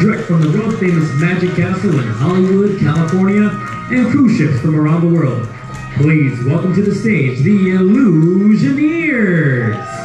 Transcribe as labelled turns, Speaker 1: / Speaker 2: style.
Speaker 1: direct from the world-famous Magic Castle in Hollywood, California, and cruise ships from around the world. Please welcome to the stage the Illusioneers.